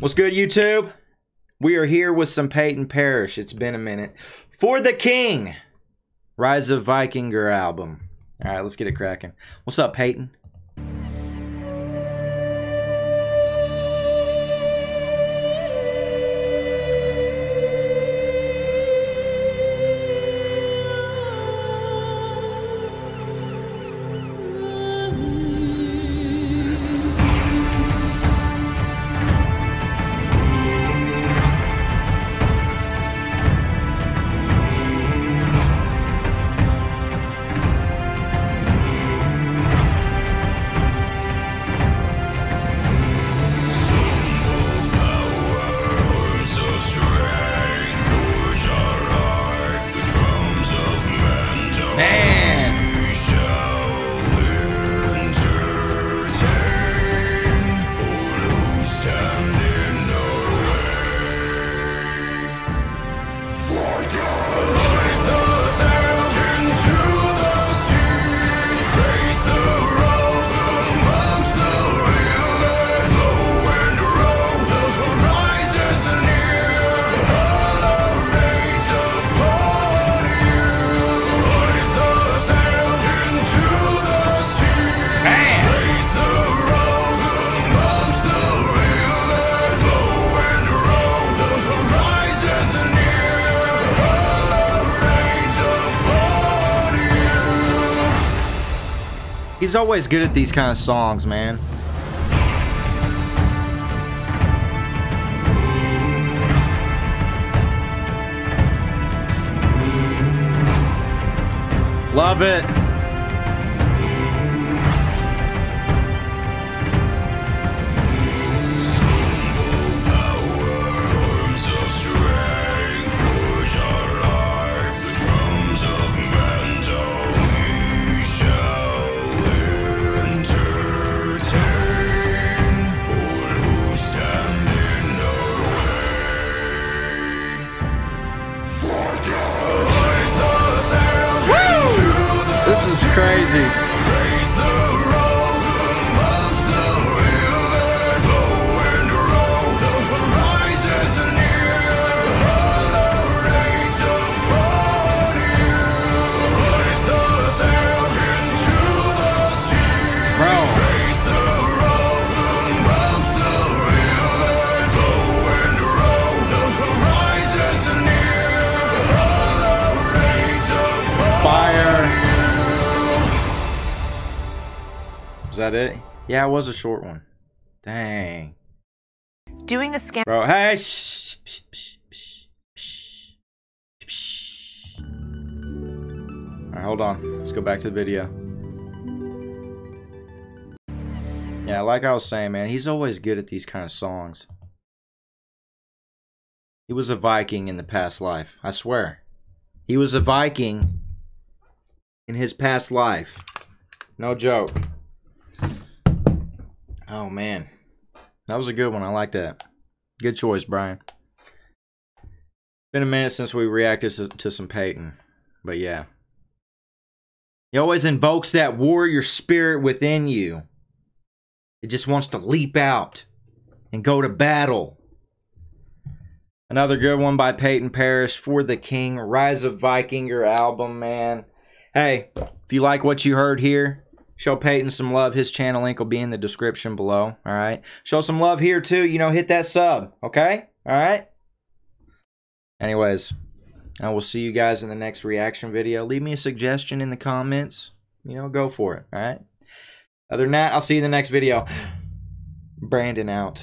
What's good, YouTube? We are here with some Peyton Parrish. It's been a minute. For the King, Rise of Vikingr album. All right, let's get it cracking. What's up, Peyton? Fire! He's always good at these kind of songs, man. Love it. Crazy. Was that it? Yeah, it was a short one. Dang. Doing a scan. Bro, hey. shh, shh, shh, shh, shh, shh. All right, hold on. Let's go back to the video. Yeah, like I was saying, man, he's always good at these kind of songs. He was a Viking in the past life. I swear. He was a Viking in his past life. No joke. Oh, man. That was a good one. I like that. Good choice, Brian. Been a minute since we reacted to, to some Peyton. But yeah. He always invokes that warrior spirit within you. It just wants to leap out and go to battle. Another good one by Peyton Parrish for the King. Rise of Vikingr album, man. Hey, if you like what you heard here, show Peyton some love. His channel link will be in the description below. All right. Show some love here too. You know, hit that sub. Okay. All right. Anyways, I will see you guys in the next reaction video. Leave me a suggestion in the comments. You know, go for it. All right. Other than that, I'll see you in the next video. Brandon out.